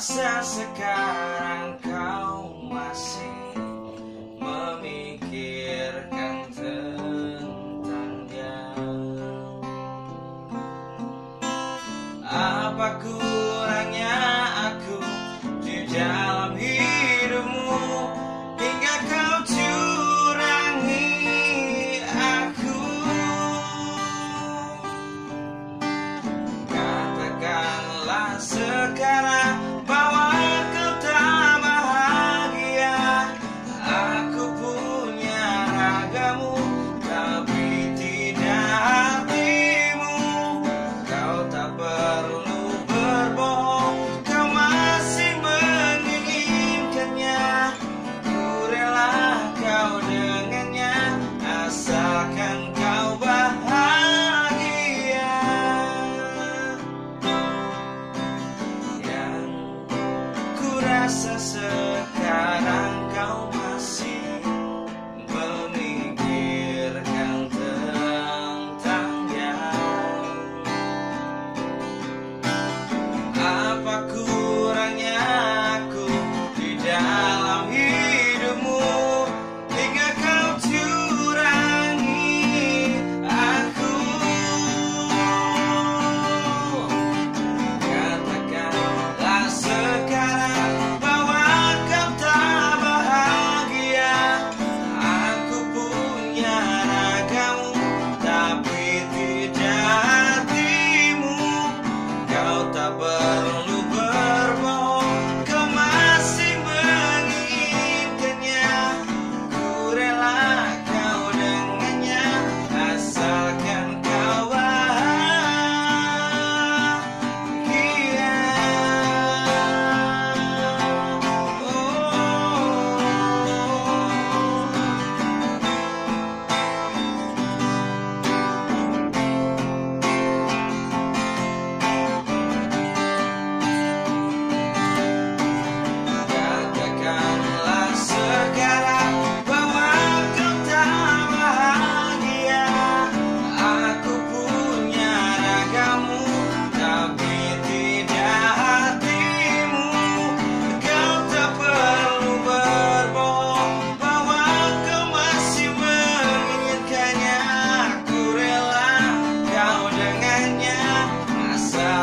Masa sekarang kau masih memikirkan tentangnya Apa kurangnya aku di dalam hidupmu? Hingga kau curangi aku? Katakanlah sekarang rasa sekarang kau kabar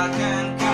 I can't.